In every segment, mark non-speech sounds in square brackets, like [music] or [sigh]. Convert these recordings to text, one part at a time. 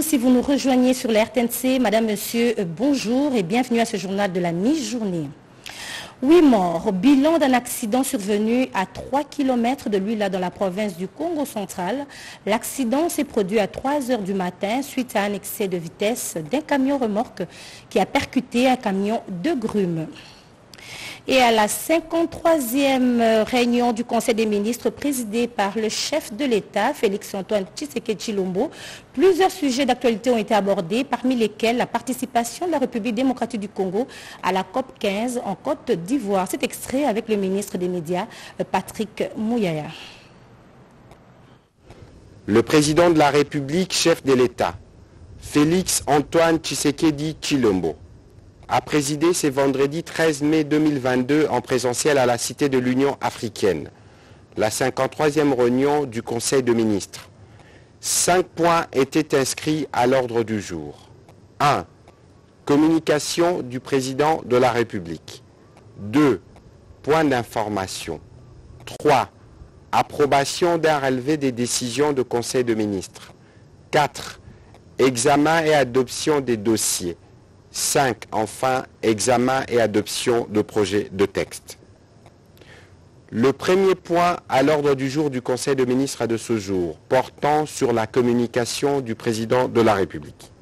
si vous nous rejoignez sur la RTNC. Madame, Monsieur, euh, bonjour et bienvenue à ce journal de la mi-journée. Huit morts, bilan d'un accident survenu à 3 km de lui, là, dans la province du Congo central. L'accident s'est produit à 3 heures du matin suite à un excès de vitesse d'un camion remorque qui a percuté un camion de grumes. Et à la 53e réunion du Conseil des ministres présidée par le chef de l'État, Félix-Antoine Tshisekedi Chilombo, plusieurs sujets d'actualité ont été abordés, parmi lesquels la participation de la République démocratique du Congo à la COP 15 en Côte d'Ivoire. Cet extrait avec le ministre des Médias, Patrick Mouyaya. Le président de la République, chef de l'État, Félix-Antoine Tshisekedi Chilombo, a présidé ce vendredi 13 mai 2022 en présentiel à la Cité de l'Union africaine, la 53e réunion du Conseil de ministres. Cinq points étaient inscrits à l'ordre du jour. 1. Communication du président de la République. 2. Point d'information. 3. Approbation d'un relevé des décisions de Conseil de ministres. 4. Examen et adoption des dossiers. 5. Enfin, examen et adoption de projets de texte. Le premier point à l'ordre du jour du Conseil de ministres de ce jour, portant sur la communication du Président de la République.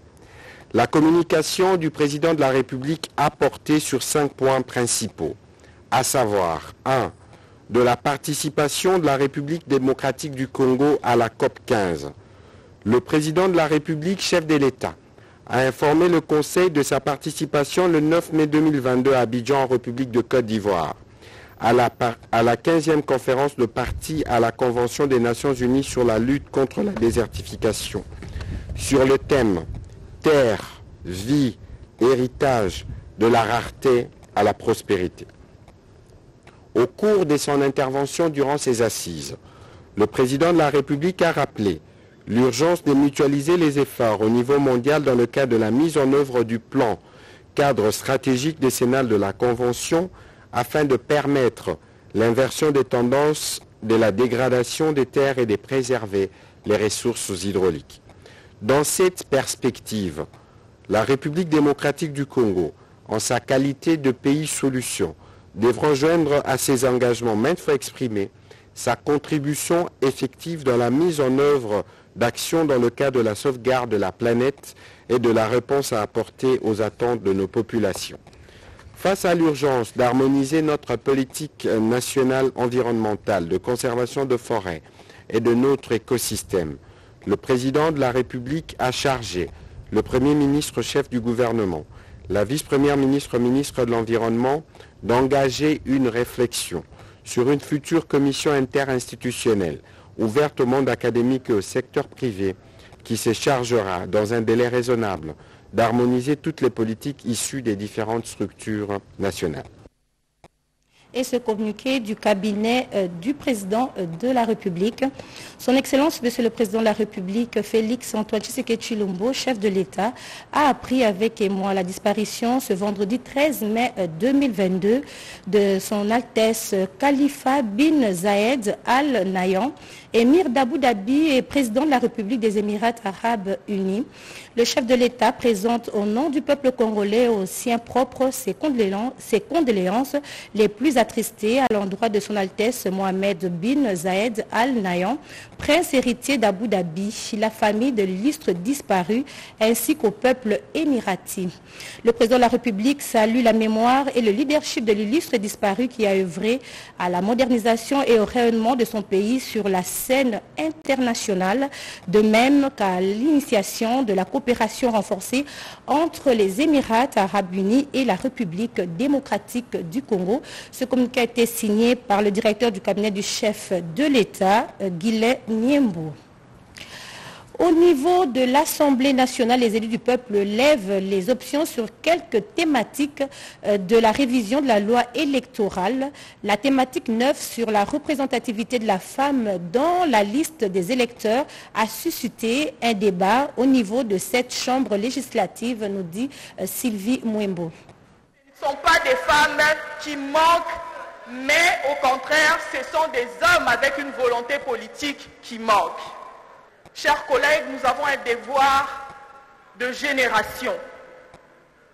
La communication du Président de la République a porté sur cinq points principaux, à savoir 1. De la participation de la République démocratique du Congo à la COP 15. Le Président de la République, chef de l'État, a informé le Conseil de sa participation le 9 mai 2022 à Abidjan, en République de Côte d'Ivoire, à la, à la 15e conférence de partie à la Convention des Nations Unies sur la lutte contre la désertification, sur le thème Terre, vie, héritage, de la rareté à la prospérité. Au cours de son intervention durant ces assises, le président de la République a rappelé l'urgence de mutualiser les efforts au niveau mondial dans le cadre de la mise en œuvre du plan cadre stratégique décennal de la Convention afin de permettre l'inversion des tendances de la dégradation des terres et de préserver les ressources hydrauliques. Dans cette perspective, la République démocratique du Congo, en sa qualité de pays solution, devra joindre à ses engagements maintes fois exprimés sa contribution effective dans la mise en œuvre d'action dans le cadre de la sauvegarde de la planète et de la réponse à apporter aux attentes de nos populations. Face à l'urgence d'harmoniser notre politique nationale environnementale de conservation de forêts et de notre écosystème, le président de la République a chargé le Premier ministre chef du gouvernement, la vice-première ministre ministre de l'Environnement d'engager une réflexion sur une future commission interinstitutionnelle ouverte au monde académique et au secteur privé, qui se chargera, dans un délai raisonnable, d'harmoniser toutes les politiques issues des différentes structures nationales et ce communiqué du cabinet euh, du président euh, de la République. Son Excellence, Monsieur le Président de la République, Félix Antoine Tshisekedi Chilombo, chef de l'État, a appris avec émoi la disparition ce vendredi 13 mai 2022 euh, de son Altesse Khalifa bin Zayed Al Nayan, émir d'Abu Dhabi et président de la République des Émirats arabes unis. Le chef de l'État présente au nom du peuple congolais au sien propre ses condoléances, les plus attristées à l'endroit de son Altesse Mohamed bin Zayed Al Nayan, prince héritier d'Abu Dhabi, la famille de l'illustre disparu, ainsi qu'au peuple émirati. Le président de la République salue la mémoire et le leadership de l'illustre disparu qui a œuvré à la modernisation et au rayonnement de son pays sur la scène internationale, de même qu'à l'initiation de la coopération renforcée entre les Émirats arabes unis et la République démocratique du Congo. Ce communiqué a été signé par le directeur du cabinet du chef de l'État, Guilet Niembo. Au niveau de l'Assemblée nationale, les élus du peuple lèvent les options sur quelques thématiques euh, de la révision de la loi électorale. La thématique 9 sur la représentativité de la femme dans la liste des électeurs a suscité un débat au niveau de cette chambre législative, nous dit euh, Sylvie Mouembo. Ce ne sont pas des femmes qui manquent, mais au contraire, ce sont des hommes avec une volonté politique qui manquent. Chers collègues, nous avons un devoir de génération.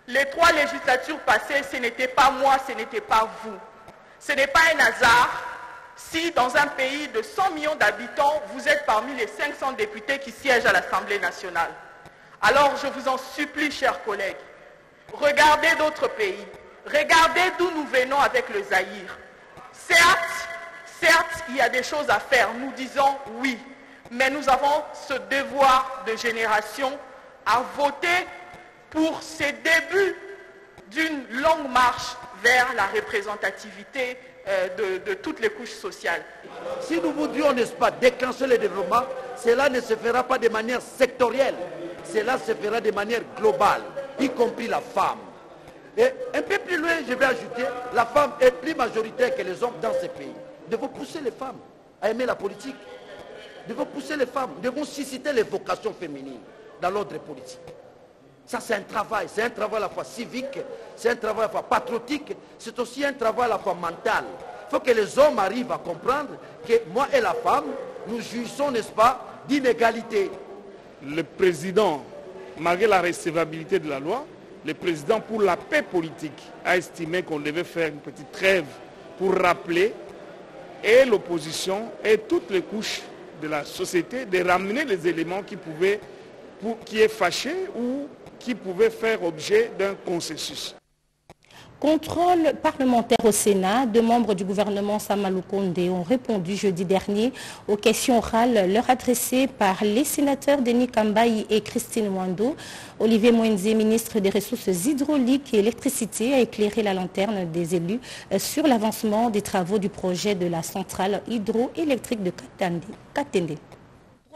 Les trois législatures passées, ce n'était pas moi, ce n'était pas vous. Ce n'est pas un hasard si dans un pays de 100 millions d'habitants, vous êtes parmi les 500 députés qui siègent à l'Assemblée nationale. Alors je vous en supplie, chers collègues, regardez d'autres pays, regardez d'où nous venons avec le Zaïre. Certes, certes, il y a des choses à faire, nous disons oui, mais nous avons ce devoir de génération à voter pour ces débuts d'une longue marche vers la représentativité euh, de, toutes les couches sociales. Si nous voudrions, n'est-ce pas, déclencher le développement, cela ne se fera pas de manière sectorielle, cela se fera de manière globale, y compris la femme. Et un peu plus loin, je vais ajouter, la femme est plus majoritaire que les hommes dans ce pays. Devons pousser les femmes à aimer la politique. Devons pousser les femmes, devons susciter les vocations féminines dans l'ordre politique. Ça, c'est un travail. C'est un travail à la fois civique, c'est un travail à la fois patriotique, c'est aussi un travail à la fois mental. Il faut que les hommes arrivent à comprendre que moi et la femme, nous jouissons, n'est-ce pas, d'inégalité. Le président, malgré la recevabilité de la loi, le président pour la paix politique a estimé qu'on devait faire une petite trêve pour rappeler et l'opposition et toutes les couches de la société de ramener les éléments qui pouvaient, pour, qui est fâché ou qui pouvait faire objet d'un consensus. Contrôle parlementaire au Sénat, deux membres du gouvernement Samalou Kondé ont répondu jeudi dernier aux questions orales leur adressées par les sénateurs Denis Kambayi et Christine Wando. Olivier Mouenze, ministre des Ressources hydrauliques et électricité, a éclairé la lanterne des élus sur l'avancement des travaux du projet de la centrale hydroélectrique de Katende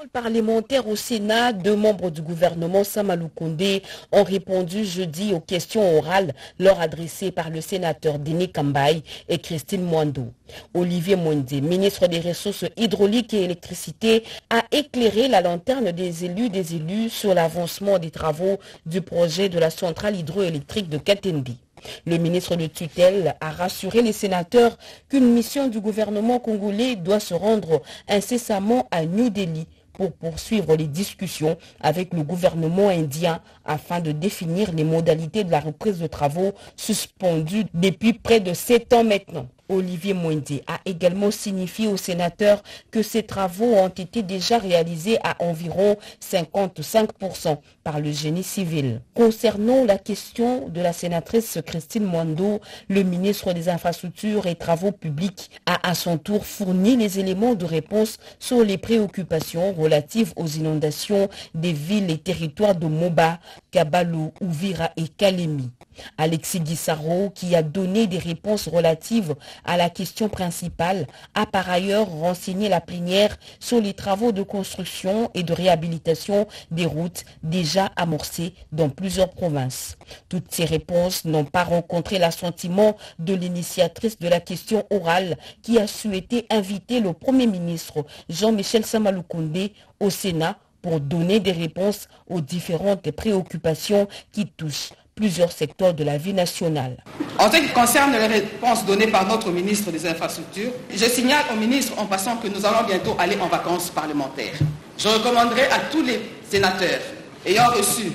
parlementaire au Sénat, deux membres du gouvernement Samalou Kondé ont répondu jeudi aux questions orales leur adressées par le sénateur Denis Kambaye et Christine Mwando. Olivier Mwende, ministre des Ressources hydrauliques et électricité, a éclairé la lanterne des élus des élus sur l'avancement des travaux du projet de la centrale hydroélectrique de Katendi. Le ministre de tutelle a rassuré les sénateurs qu'une mission du gouvernement congolais doit se rendre incessamment à New Delhi pour poursuivre les discussions avec le gouvernement indien afin de définir les modalités de la reprise de travaux suspendus depuis près de sept ans maintenant. Olivier Mwende a également signifié aux sénateurs que ces travaux ont été déjà réalisés à environ 55% par le génie civil. Concernant la question de la sénatrice Christine Mwando, le ministre des Infrastructures et Travaux publics a à son tour fourni les éléments de réponse sur les préoccupations relatives aux inondations des villes et territoires de Moba, Kabalo, Ouvira et Kalemi. Alexis Guissaro, qui a donné des réponses relatives à la question principale, a par ailleurs renseigné la plénière sur les travaux de construction et de réhabilitation des routes déjà amorcées dans plusieurs provinces. Toutes ces réponses n'ont pas rencontré l'assentiment de l'initiatrice de la question orale qui a souhaité inviter le Premier ministre Jean-Michel Samaloukonde au Sénat pour donner des réponses aux différentes préoccupations qui touchent plusieurs secteurs de la vie nationale. En ce qui concerne les réponses données par notre ministre des Infrastructures, je signale au ministre en passant que nous allons bientôt aller en vacances parlementaires. Je recommanderai à tous les sénateurs ayant reçu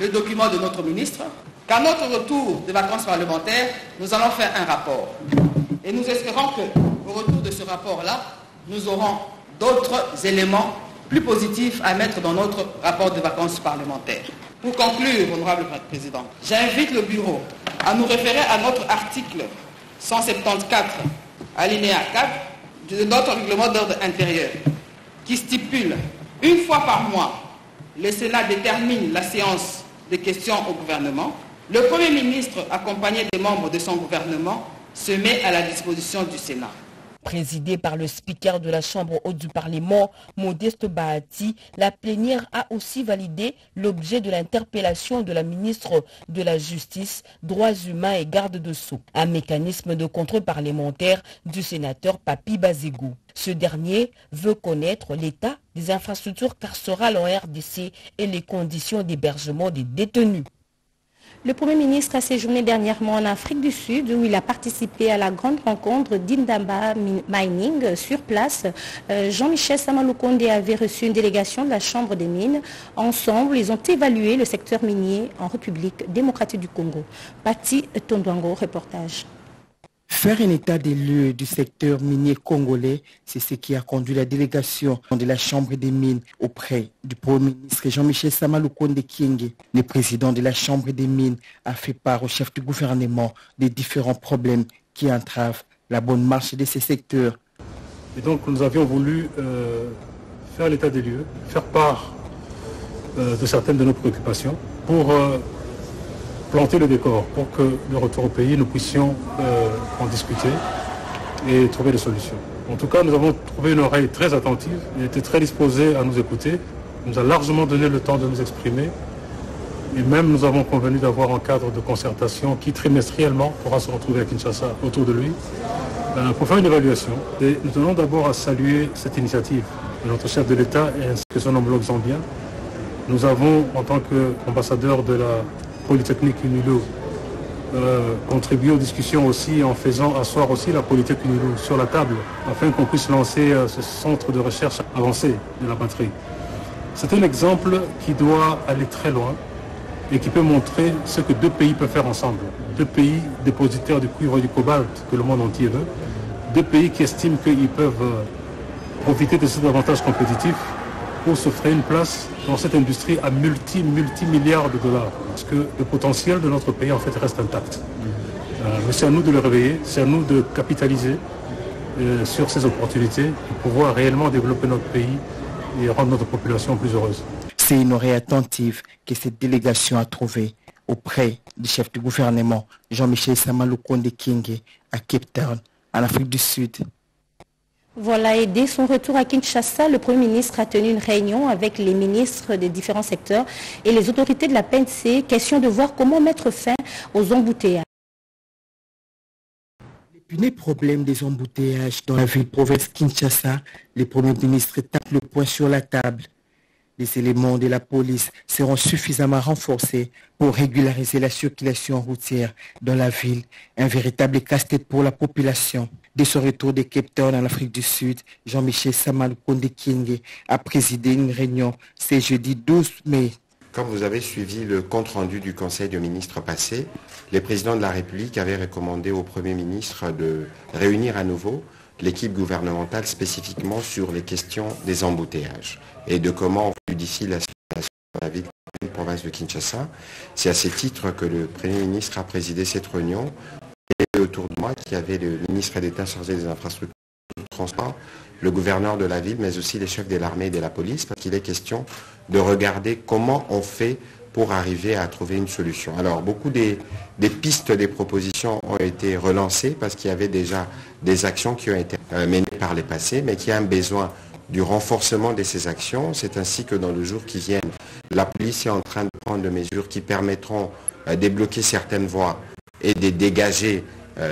le document de notre ministre qu'à notre retour des vacances parlementaires, nous allons faire un rapport. Et nous espérons qu'au retour de ce rapport-là, nous aurons d'autres éléments plus positifs à mettre dans notre rapport de vacances parlementaires. Pour conclure, honorable président, j'invite le bureau à nous référer à notre article 174, alinéa 4 de notre règlement d'ordre intérieur, qui stipule une fois par mois, le Sénat détermine la séance des questions au gouvernement. Le Premier ministre, accompagné des membres de son gouvernement, se met à la disposition du Sénat. Présidée par le speaker de la Chambre haute du Parlement, Modeste Bahati, la plénière a aussi validé l'objet de l'interpellation de la ministre de la Justice, Droits humains et Garde de Sceaux, un mécanisme de contrôle parlementaire du sénateur Papi Bazegou. Ce dernier veut connaître l'état des infrastructures carcérales en RDC et les conditions d'hébergement des détenus. Le Premier ministre a séjourné dernièrement en Afrique du Sud où il a participé à la grande rencontre d'Indamba Mining sur place. Euh, Jean-Michel Samaloukonde avait reçu une délégation de la Chambre des mines. Ensemble, ils ont évalué le secteur minier en République démocratique du Congo. Patti Tondouango, reportage. Faire un état des lieux du secteur minier congolais, c'est ce qui a conduit la délégation de la Chambre des mines auprès du Premier ministre Jean-Michel Samaloukonde Kienge. Le président de la Chambre des mines a fait part au chef du gouvernement des différents problèmes qui entravent la bonne marche de ces secteurs. Et donc nous avions voulu euh, faire l'état des lieux, faire part euh, de certaines de nos préoccupations pour euh, planter le décor pour que le retour au pays, nous puissions euh, en discuter et trouver des solutions. En tout cas, nous avons trouvé une oreille très attentive. Il était très disposé à nous écouter. Il nous a largement donné le temps de nous exprimer. Et même nous avons convenu d'avoir un cadre de concertation qui trimestriellement pourra se retrouver à Kinshasa autour de lui euh, pour faire une évaluation. Et nous tenons d'abord à saluer cette initiative de notre chef de l'État ainsi que son homologue zambien. Nous avons, en tant qu'ambassadeur de la Polytechnique Unilo euh, contribuer aux discussions aussi en faisant asseoir aussi la Polytechnique Unilo sur la table afin qu'on puisse lancer euh, ce centre de recherche avancé de la batterie. C'est un exemple qui doit aller très loin et qui peut montrer ce que deux pays peuvent faire ensemble. Deux pays dépositaires du cuivre et du cobalt que le monde entier veut. Deux pays qui estiment qu'ils peuvent euh, profiter de cet avantage compétitif pour faire une place dans cette industrie à multi, multi-milliards de dollars. Parce que le potentiel de notre pays, en fait, reste intact. Euh, mais c'est à nous de le réveiller, c'est à nous de capitaliser euh, sur ces opportunités pour pouvoir réellement développer notre pays et rendre notre population plus heureuse. C'est une oreille attentive que cette délégation a trouvée auprès du chef du gouvernement, Jean-Michel Samalou à Cape Town, en Afrique du Sud. Voilà, et dès son retour à Kinshasa, le Premier ministre a tenu une réunion avec les ministres des différents secteurs et les autorités de la PNC, question de voir comment mettre fin aux embouteillages. Les problèmes des embouteillages dans la ville-province Kinshasa, le Premier ministre tape le poing sur la table. Les éléments de la police seront suffisamment renforcés pour régulariser la circulation routière dans la ville, un véritable casse-tête pour la population. De son retour de Cape en Afrique du Sud, Jean-Michel Samal King a présidé une réunion ce jeudi 12 mai. Comme vous avez suivi le compte-rendu du Conseil de ministres passé, le président de la République avait recommandé au Premier ministre de réunir à nouveau l'équipe gouvernementale spécifiquement sur les questions des embouteillages et de comment on fluidifie la situation dans la ville de la province de Kinshasa. C'est à ce titre que le Premier ministre a présidé cette réunion autour de moi qui avait le ministre d'État chargé des infrastructures de transport, le gouverneur de la ville, mais aussi les chefs de l'armée et de la police, parce qu'il est question de regarder comment on fait pour arriver à trouver une solution. Alors, beaucoup des, pistes, des propositions ont été relancées parce qu'il y avait déjà des actions qui ont été euh, menées par les passés, mais qui a un besoin du renforcement de ces actions. C'est ainsi que dans le jour qui vient, la police est en train de prendre des mesures qui permettront de euh, débloquer certaines voies et de dégager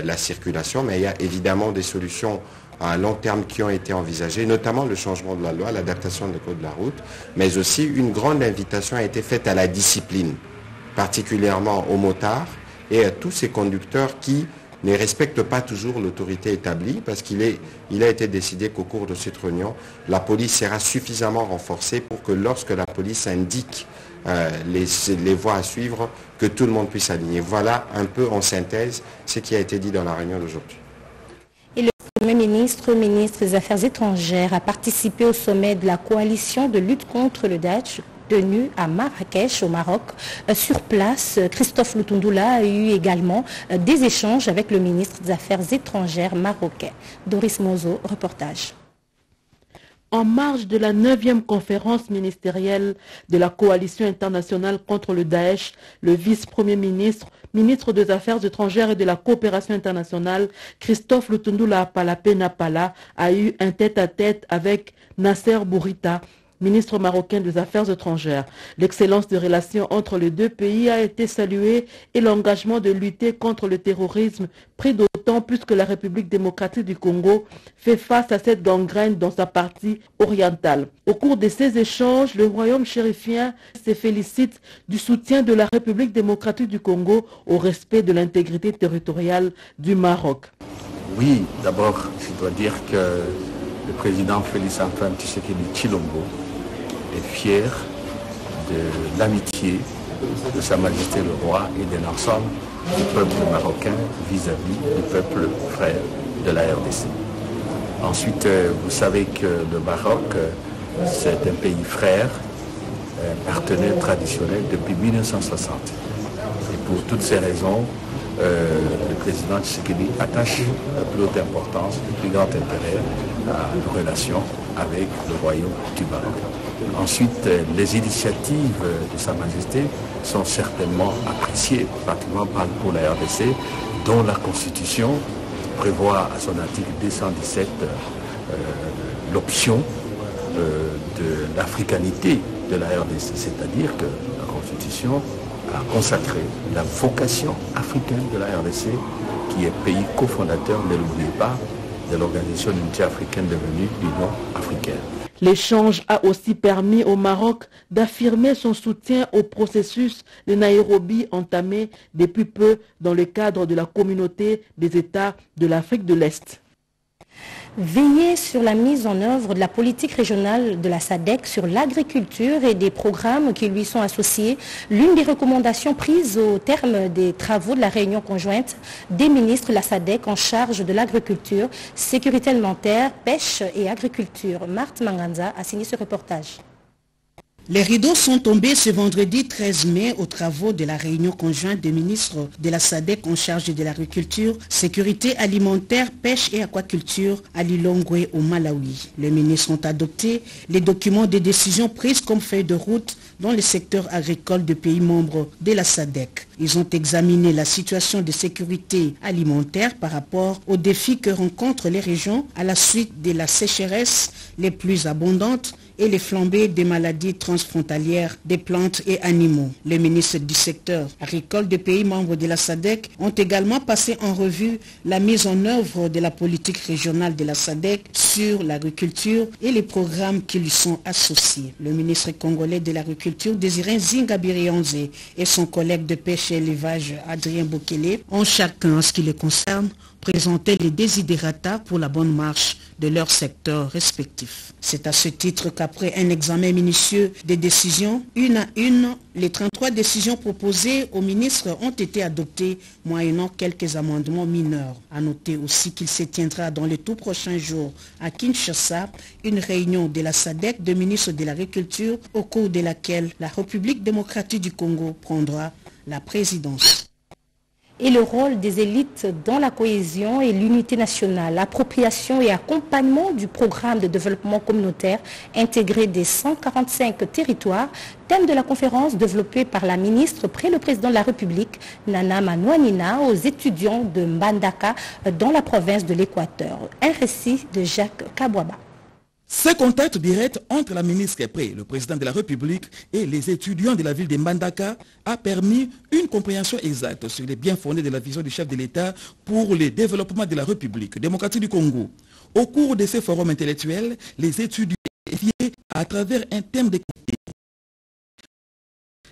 la circulation, mais il y a évidemment des solutions à long terme qui ont été envisagées, notamment le changement de la loi, l'adaptation des codes de la route, mais aussi une grande invitation a été faite à la discipline, particulièrement aux motards et à tous ces conducteurs qui ne respectent pas toujours l'autorité établie parce qu'il il a été décidé qu'au cours de cette réunion, la police sera suffisamment renforcée pour que lorsque la police indique euh, les, voies à suivre, que tout le monde puisse aligner. Voilà un peu en synthèse ce qui a été dit dans la réunion d'aujourd'hui. Et le Premier ministre, ministre des Affaires étrangères, a participé au sommet de la coalition de lutte contre le Daesh tenu à Marrakech, au Maroc. Euh, sur place, Christophe Lutundoula a eu également euh, des échanges avec le ministre des Affaires étrangères marocain. Doris Mozo, reportage en marge de la 9e conférence ministérielle de la coalition internationale contre le Daesh, le vice-premier ministre, ministre des Affaires étrangères et de la coopération internationale, Christophe Lutundula Palapé Napala, a eu un tête-à-tête avec Nasser Bourita, ministre marocain des Affaires étrangères. L'excellence des relations entre les deux pays a été saluée et l'engagement de lutter contre le terrorisme pris d'autant plus que la République démocratique du Congo fait face à cette gangrène dans sa partie orientale. Au cours de ces échanges, le royaume chérifien se félicite du soutien de la République démocratique du Congo au respect de l'intégrité territoriale du Maroc. Oui, d'abord, je dois dire que le président Félix Antoine Tshisekedi Chilombo est fier de l'amitié de Sa Majesté le Roi et de l'ensemble du peuple marocain vis-à-vis du peuple frère de la RDC. Ensuite, euh, vous savez que le Maroc, euh, c'est un pays frère, un partenaire traditionnel depuis 1960. Et pour toutes ces raisons, euh, le président Tshisekedi attache la plus haute importance, le plus grand intérêt à nos relations avec le royaume du Maroc. Ensuite, euh, les initiatives de Sa Majesté sont certainement appréciées, pratiquement pour la RDC, dont la Constitution prévoit à son article 217 euh, l'option de l'africanité de la RDC, c'est-à-dire que la Constitution a consacré la vocation africaine de la RDC, qui est pays cofondateur, ne l'oubliez pas, de l'Organisation d'unité africaine devenue l'Union africaine. L'échange a aussi permis au Maroc d'affirmer son soutien au processus de Nairobi entamé depuis peu dans le cadre de la communauté des États de l'Afrique de l'Est. Veiller sur la mise en œuvre de la politique régionale de la SADEC sur l'agriculture et des programmes qui lui sont associés, l'une des recommandations prises au terme des travaux de la réunion conjointe des ministres de la SADEC en charge de l'agriculture, sécurité alimentaire, pêche et agriculture. Marthe Manganza a signé ce reportage. Les rideaux sont tombés ce vendredi 13 mai aux travaux de la réunion conjointe des ministres de la SADEC en charge de l'agriculture, sécurité alimentaire, pêche et aquaculture à Lilongwe au Malawi. Les ministres ont adopté les documents de décisions prises comme feuille de route dans le secteur agricole des pays membres de la SADEC. Ils ont examiné la situation de sécurité alimentaire par rapport aux défis que rencontrent les régions à la suite de la sécheresse les plus abondantes et les flambées des maladies transfrontalières des plantes et animaux. Les ministres du secteur agricole des pays membres de la SADEC ont également passé en revue la mise en œuvre de la politique régionale de la SADEC sur l'agriculture et les programmes qui lui sont associés. Le ministre congolais de l'agriculture, Désiré Zingabirionze, et son collègue de pêche et élevage, Adrien Bokele, ont chacun, en ce qui les concerne, présenté les désidérata pour la bonne marche de leur secteur respectif. C'est à ce titre qu'après un examen minutieux des décisions, une à une, les 33 décisions proposées aux ministres ont été adoptées moyennant quelques amendements mineurs. A noter aussi qu'il se tiendra dans les tout prochains jours à Kinshasa une réunion de la SADEC de ministres de l'Agriculture au cours de laquelle la République démocratique du Congo prendra la présidence et le rôle des élites dans la cohésion et l'unité nationale, appropriation et accompagnement du programme de développement communautaire intégré des 145 territoires, thème de la conférence développée par la ministre près le président de la République, Nana Manouanina, aux étudiants de Mbandaka dans la province de l'Équateur. Un récit de Jacques Kabwaba. Ce contact direct entre la ministre Kepré, le président de la République, et les étudiants de la ville de Mandaka a permis une compréhension exacte sur les biens fondés de la vision du chef de l'État pour le développement de la République démocratique du Congo. Au cours de ces forums intellectuels, les étudiants à travers un thème de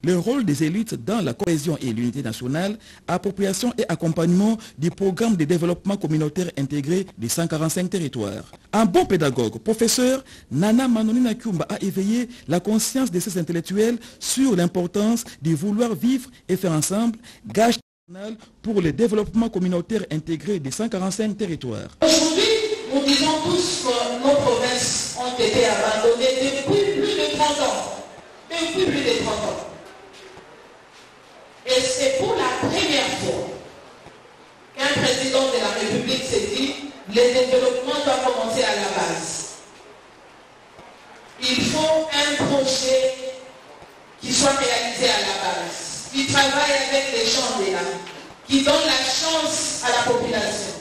le rôle des élites dans la cohésion et l'unité nationale, appropriation et accompagnement du programme de développement communautaire intégré des 145 territoires. Un bon pédagogue, professeur, Nana Manonina Kumba a éveillé la conscience de ces intellectuels sur l'importance de vouloir vivre et faire ensemble, gage national pour le développement communautaire intégré des 145 territoires. Aujourd'hui, nous disons tous que nos provinces ont été abandonnées depuis plus de 30 ans. Depuis plus de 30 ans. Et c'est pour la première fois qu'un président de la République s'est dit, le développement doit commencer à la base. Il faut un projet qui soit réalisé à la base, qui travaille avec les gens de là, qui donne la chance à la population.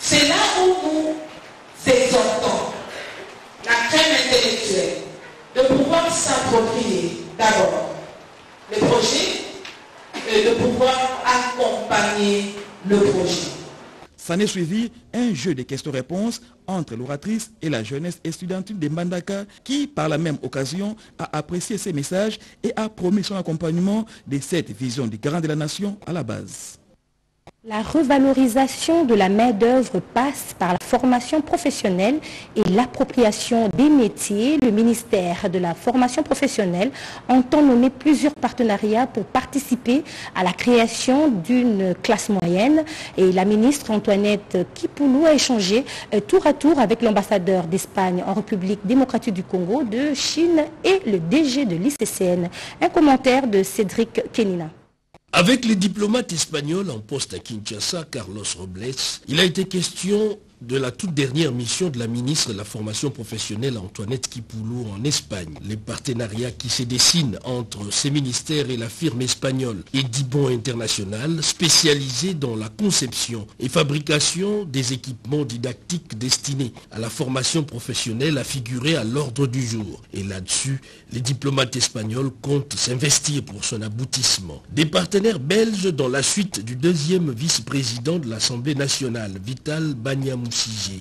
C'est là où nous exhortons la crème intellectuelle, de pouvoir s'approprier d'abord le projet et de pouvoir accompagner le projet. S'en est suivi un jeu de questions-réponses entre l'oratrice et la jeunesse étudiantine de Mandaka qui, par la même occasion, a apprécié ces messages et a promis son accompagnement de cette vision du grand de la nation à la base. La revalorisation de la main-d'œuvre passe par la formation professionnelle et l'appropriation des métiers. Le ministère de la formation professionnelle entend nommer plusieurs partenariats pour participer à la création d'une classe moyenne. Et la ministre Antoinette Kipoulou a échangé euh, tour à tour avec l'ambassadeur d'Espagne en République démocratique du Congo, de Chine et le DG de l'ICCN. Un commentaire de Cédric Kenina. Avec les diplomates espagnols en poste à Kinshasa, Carlos Robles, il a été question de la toute dernière mission de la ministre de la formation professionnelle Antoinette Kipoulou en Espagne. Les partenariats qui se dessinent entre ces ministères et la firme espagnole Edibon International, spécialisée dans la conception et fabrication des équipements didactiques destinés à la formation professionnelle, a figuré à l'ordre du jour. Et là-dessus, les diplomates espagnols comptent s'investir pour son aboutissement. Des partenaires belges dans la suite du deuxième vice-président de l'Assemblée nationale, Vital Banyamou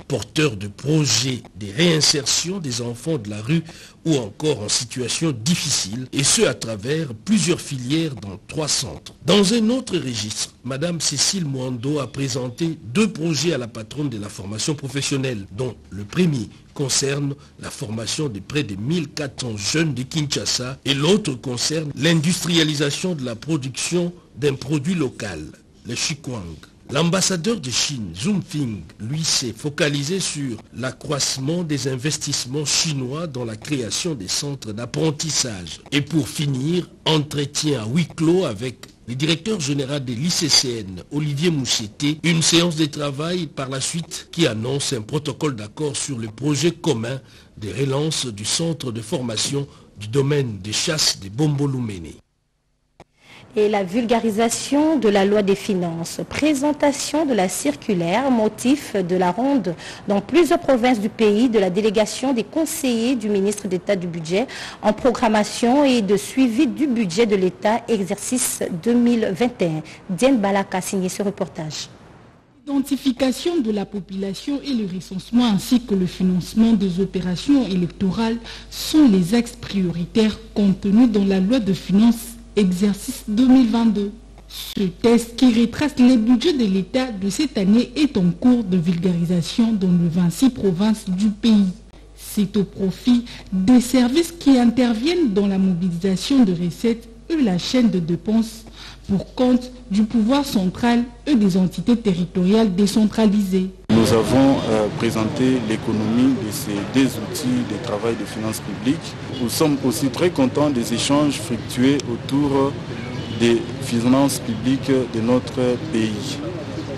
porteur de projets de réinsertion des enfants de la rue ou encore en situation difficile, et ce à travers plusieurs filières dans trois centres. Dans un autre registre, Madame Cécile Mwando a présenté deux projets à la patronne de la formation professionnelle, dont le premier concerne la formation de près de 1400 jeunes de Kinshasa et l'autre concerne l'industrialisation de la production d'un produit local, le chikwang. L'ambassadeur de Chine, Zhu Fing, lui s'est focalisé sur l'accroissement des investissements chinois dans la création des centres d'apprentissage. Et pour finir, entretien à huis clos avec le directeur général de l'ICCN, Olivier Moucheté, une séance de travail par la suite qui annonce un protocole d'accord sur le projet commun de relance du centre de formation du domaine des chasses de Bombolumene et la vulgarisation de la loi des finances, présentation de la circulaire, motif de la ronde dans plusieurs provinces du pays de la délégation des conseillers du ministre d'État du budget en programmation et de suivi du budget de l'État exercice 2021. Diane Balak a signé ce reportage. L'identification de la population et le recensement ainsi que le financement des opérations électorales sont les axes prioritaires contenus dans la loi de finances exercice 2022. Ce test qui retrace les budgets de l'État de cette année est en cours de vulgarisation dans les 26 provinces du pays. C'est au profit des services qui interviennent dans la mobilisation de recettes et la chaîne de dépenses pour compte du pouvoir central et des entités territoriales décentralisées. Nous avons euh, présenté l'économie de ces deux outils de travail de finances publiques. Nous sommes aussi très contents des échanges fructueux autour des finances publiques de notre pays.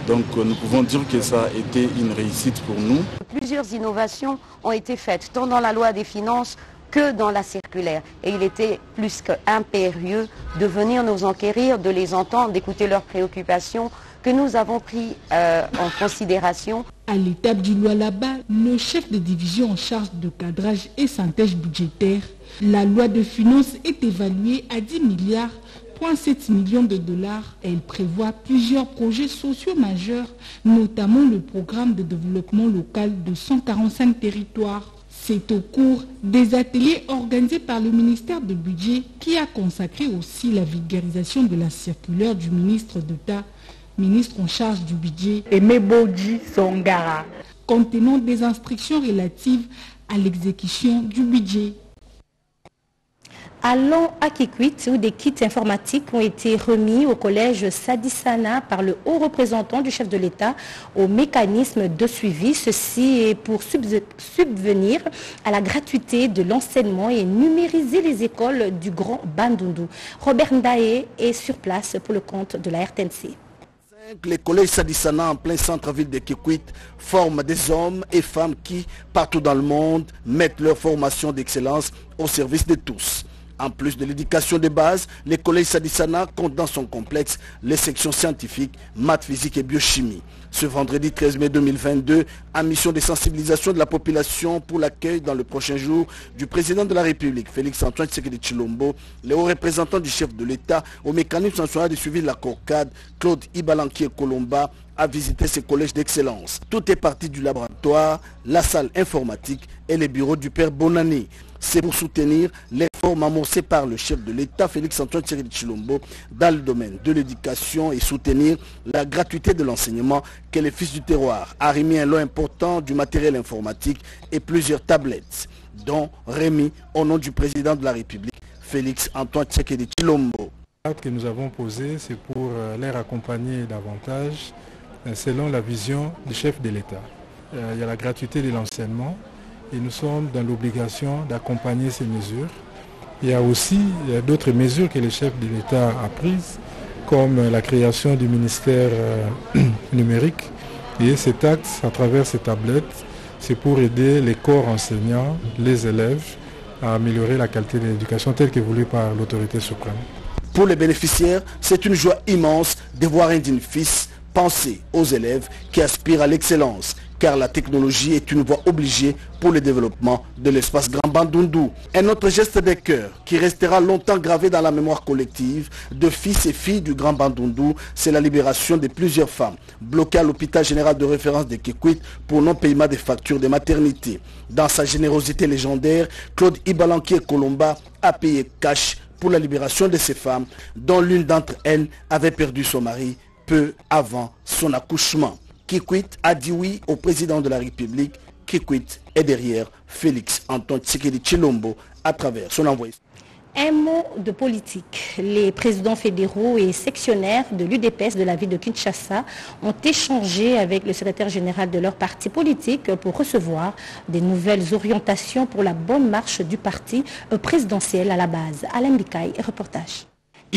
Donc nous pouvons dire que ça a été une réussite pour nous. Plusieurs innovations ont été faites, tant dans la loi des finances que dans la circulaire. Et il était plus qu'impérieux de venir nous enquérir, de les entendre, d'écouter leurs préoccupations que nous avons pris euh, en considération. À l'étape du loi là-bas, le chef de division en charge de cadrage et synthèse budgétaire, la loi de finances est évaluée à 10 milliards 7 millions de dollars. Elle prévoit plusieurs projets sociaux majeurs, notamment le programme de développement local de 145 territoires. C'est au cours des ateliers organisés par le ministère du Budget qui a consacré aussi la vulgarisation de la circulaire du ministre d'État, ministre en charge du budget, Emeboji Songara, contenant des instructions relatives à l'exécution du budget. Allons à Kikwit où des kits informatiques ont été remis au collège Sadisana par le haut représentant du chef de l'État au mécanisme de suivi. Ceci est pour subvenir à la gratuité de l'enseignement et numériser les écoles du Grand Bandundu. Robert Ndaye est sur place pour le compte de la RTNC. Les collèges Sadisana en plein centre-ville de Kikwit forment des hommes et femmes qui, partout dans le monde, mettent leur formation d'excellence au service de tous. En plus de l'éducation de base, le collège Sadisana compte dans son complexe les sections scientifiques, maths, physique et biochimie. Ce vendredi 13 mai 2022, en mission de sensibilisation de la population pour l'accueil dans le prochain jour du président de la République, Félix Antoine Tshisekedi Chilombo, les hauts représentants du chef de l'État au mécanisme national de suivi de la CORCAD, Claude Ibalanki et Colomba, a visité ces collèges d'excellence. Tout est parti du laboratoire, la salle informatique et les bureaux du père Bonani. C'est pour soutenir l'effort amorcé par le chef de l'État, Félix Antoine Tshisekedi Chilombo, dans le domaine de l'éducation et soutenir la gratuité de l'enseignement que les fils du terroir a remis un lot important du matériel informatique et plusieurs tablettes, dont remis au nom du président de la République, Félix Antoine Tshisekedi Chilombo. L'acte que nous avons posé, c'est pour les accompagner davantage selon la vision du chef de l'État. Il y a la gratuité de l'enseignement et nous sommes dans l'obligation d'accompagner ces mesures. Il y a aussi d'autres mesures que le chef de l'État a prises, comme la création du ministère [clears throat] numérique. Et cet acte, à travers ces tablettes, c'est pour aider les corps enseignants, les élèves, à améliorer la qualité de l'éducation telle que voulue par l'autorité suprême. Pour les bénéficiaires, c'est une joie immense de voir un digne fils penser aux élèves qui aspirent à l'excellence, car la technologie est une voie obligée pour le développement de l'espace Grand Bandundu. Un autre geste de cœur qui restera longtemps gravé dans la mémoire collective de fils et filles du Grand Bandundu, c'est la libération de plusieurs femmes bloquées à l'hôpital général de référence de Kikwit pour non-paiement des factures de maternité. Dans sa générosité légendaire, Claude Ibalanki et Colomba a payé cash pour la libération de ces femmes, dont l'une d'entre elles avait perdu son mari peu avant son accouchement. Kikwit a dit oui au président de la République. Kikwit est derrière Félix Antoine Tshisekedi Chilombo à travers son envoyé. Un mot de politique. Les présidents fédéraux et sectionnaires de l'UDPS de la ville de Kinshasa ont échangé avec le secrétaire général de leur parti politique pour recevoir des nouvelles orientations pour la bonne marche du parti présidentiel à la base. Alain Bikaï, reportage.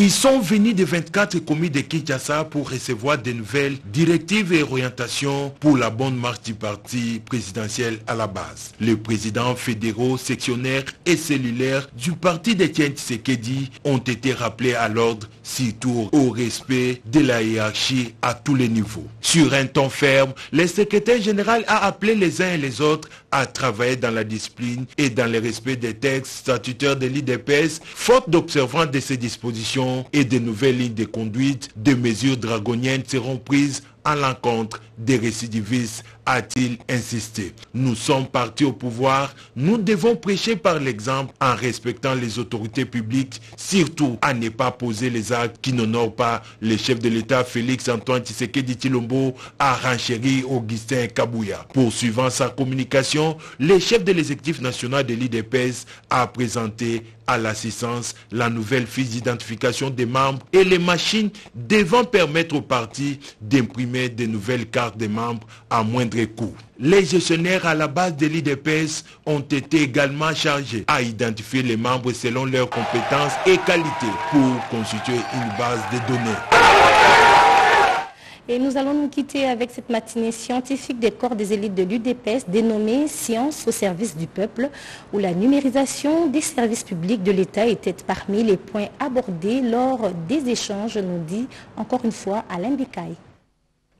Ils sont venus des 24 communes de Kinshasa pour recevoir des nouvelles directives et orientations pour la bonne marche du parti présidentiel à la base. Les présidents fédéraux, sectionnaires et cellulaires du parti d'Etienne Tshisekedi ont été rappelés à l'ordre, surtout au respect de la hiérarchie à tous les niveaux. Sur un ton ferme, le secrétaire général a appelé les uns et les autres à travailler dans la discipline et dans le respect des textes statutaires de l'IDPS, faute d'observance de ces dispositions et de nouvelles lignes de conduite, des mesures dragoniennes seront prises à l'encontre des récidivistes, a-t-il insisté. Nous sommes partis au pouvoir, nous devons prêcher par l'exemple en respectant les autorités publiques, surtout à ne pas poser les actes qui n'honorent pas le chef de l'État Félix Antoine Tshisekedi Chilombo à renchérir Augustin Kabouya. Poursuivant sa communication, le chef de l'exécutif national de l'IDPS a présenté à l'assistance la nouvelle fiche d'identification des membres et les machines devant permettre au parti d'imprimer de nouvelles cartes des membres à moindre Les gestionnaires à la base de l'IDPS ont été également chargés à identifier les membres selon leurs compétences et qualités pour constituer une base de données. Et nous allons nous quitter avec cette matinée scientifique des corps des élites de l'UDPS dénommée Science au service du peuple, où la numérisation des services publics de l'État était parmi les points abordés lors des échanges, nous dit encore une fois Alain Bikaï.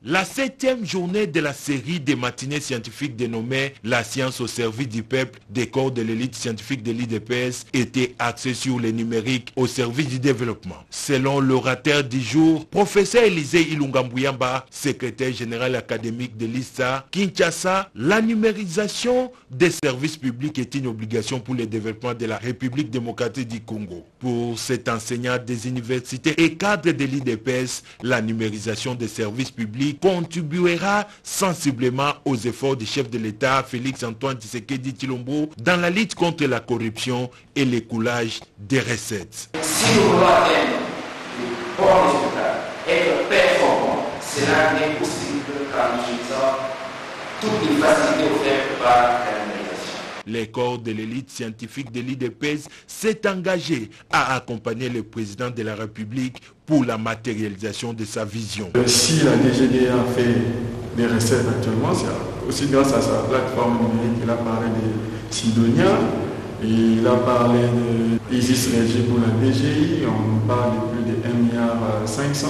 La septième journée de la série des matinées scientifiques dénommée La science au service du peuple des corps de l'élite scientifique de l'IDPS était axée sur le numérique au service du développement. Selon l'orateur du jour, professeur Élisée Ilungambouyamba, secrétaire général académique de l'ISA, Kinshasa, la numérisation des services publics est une obligation pour le développement de la République démocratique du Congo. Pour cet enseignant des universités et cadre de l'IDPS, la numérisation des services publics contribuera sensiblement aux efforts du chef de l'État Félix Antoine Tshisekedi Chilombo dans la lutte contre la corruption et l'écoulage des recettes. Si nous voulons de bons résultats, être performants, cela n'est possible qu'en utilisant toutes les facilités offertes par la. Les corps de l'élite scientifique de l'IDPS s'est engagé à accompagner le président de la République pour la matérialisation de sa vision. Si la DGDA fait des recettes actuellement, c'est aussi grâce à sa plateforme numérique. Il a parlé de Sidonia, il a parlé de ISIS Régie pour la DGI, on parle de plus de 1 milliard 500.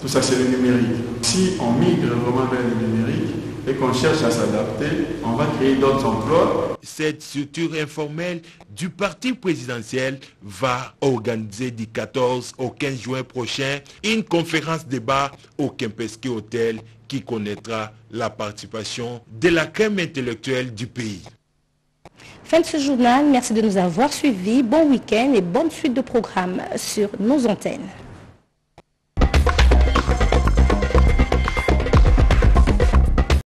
Tout ça, c'est le numérique. Si on migre vraiment vers le numérique, et qu'on cherche à s'adapter, on va créer d'autres emplois. Cette structure informelle du parti présidentiel va organiser du 14 au 15 juin prochain une conférence débat au Kempeski Hotel qui connaîtra la participation de la crème intellectuelle du pays. Fin de ce journal, merci de nous avoir suivis. Bon week-end et bonne suite de programmes sur nos antennes.